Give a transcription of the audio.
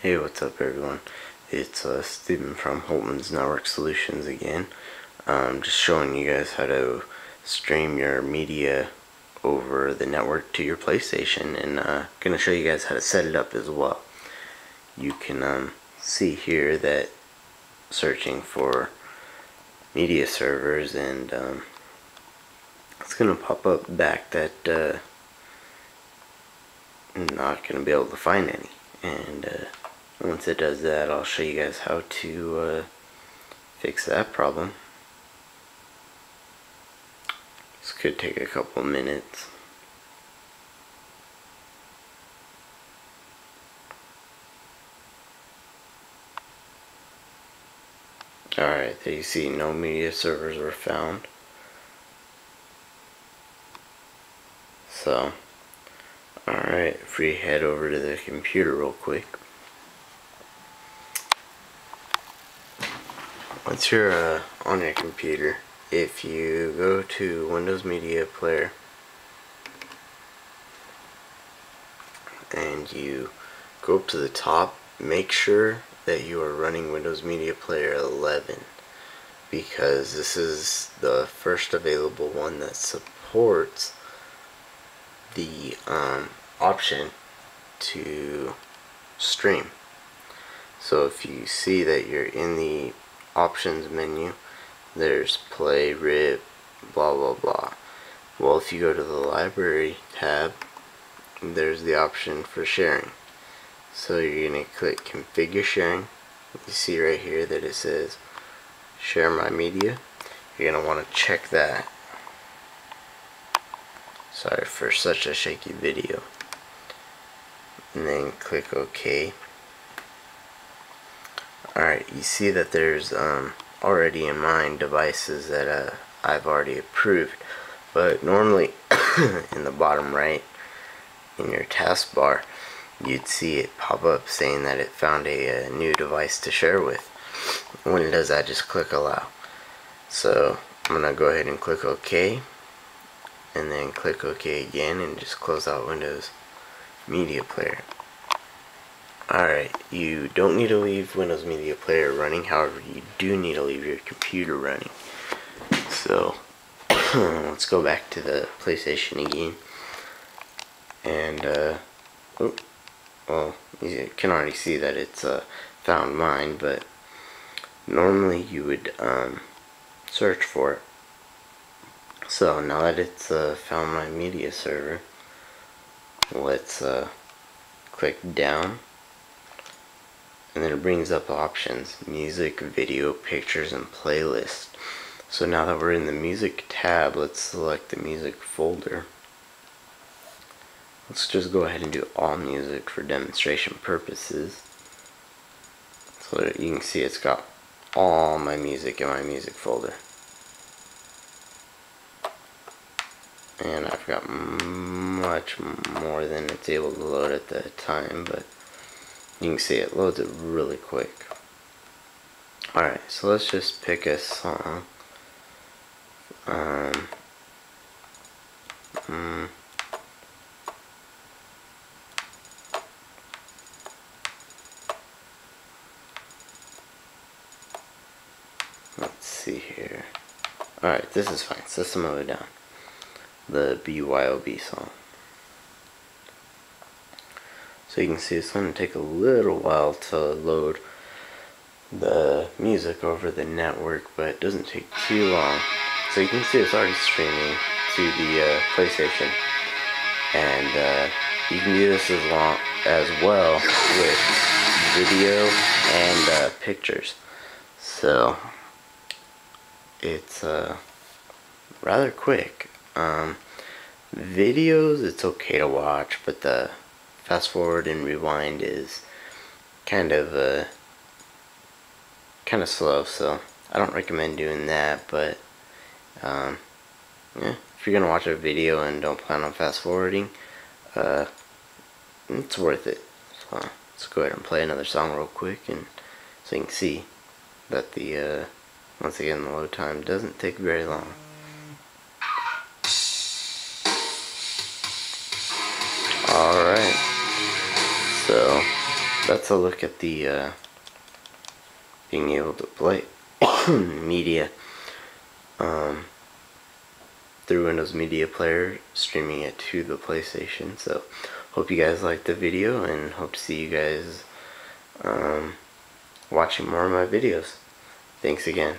Hey, what's up everyone? It's uh, Steven from Holtman's Network Solutions again. Um, just showing you guys how to stream your media over the network to your PlayStation and uh, gonna show you guys how to set it up as well. You can um, see here that searching for media servers and um, it's gonna pop up back that uh, I'm not gonna be able to find any and uh, once it does that I'll show you guys how to uh, fix that problem this could take a couple minutes Alright, there you see no media servers were found. So, alright, if we head over to the computer real quick. Once you're uh, on your computer, if you go to Windows Media Player and you go up to the top, make sure that you are running Windows Media Player 11 because this is the first available one that supports the um, option to stream. So if you see that you're in the options menu, there's play, rip, blah blah blah. Well, if you go to the library tab, there's the option for sharing. So you're going to click configure sharing. You see right here that it says share my media. You're going to want to check that. Sorry for such a shaky video. And then click OK. Alright, you see that there's um, already in mind devices that uh, I've already approved. But normally in the bottom right in your taskbar you'd see it pop up saying that it found a, a, new device to share with. When it does that, just click allow. So I'm going to go ahead and click OK and then click OK again and just close out Windows Media Player. Alright, you don't need to leave Windows Media Player running, however you do need to leave your computer running. So let's go back to the PlayStation again. And uh, oh, well you can already see that it's uh, found mine but normally you would um, search for it. So now that it's uh, found my media server let's uh, click down and then it brings up options music video pictures and playlist so now that we're in the music tab let's select the music folder Let's just go ahead and do all music for demonstration purposes. So that you can see it's got all my music in my music folder. And I've got much more than it's able to load at the time, but you can see it loads it really quick. Alright, so let's just pick a song. Um. Let's see here. Alright, this is fine. System of a Down. The BYOB song. So you can see it's going to take a little while to load the music over the network, but it doesn't take too long. So you can see it's already streaming to the uh, PlayStation. And uh, you can do this as long as well with video and uh, pictures. So it's uh, rather quick. Um, videos, it's okay to watch, but the fast forward and rewind is kind of uh, kind of slow. So I don't recommend doing that. But um, yeah, if you're gonna watch a video and don't plan on fast forwarding, uh, it's worth it. So let's go ahead and play another song real quick, and so you can see that the uh, once again, the load time doesn't take very long. That's a look at the uh, being able to play media um, through Windows Media Player, streaming it to the PlayStation. So, hope you guys liked the video and hope to see you guys um, watching more of my videos. Thanks again.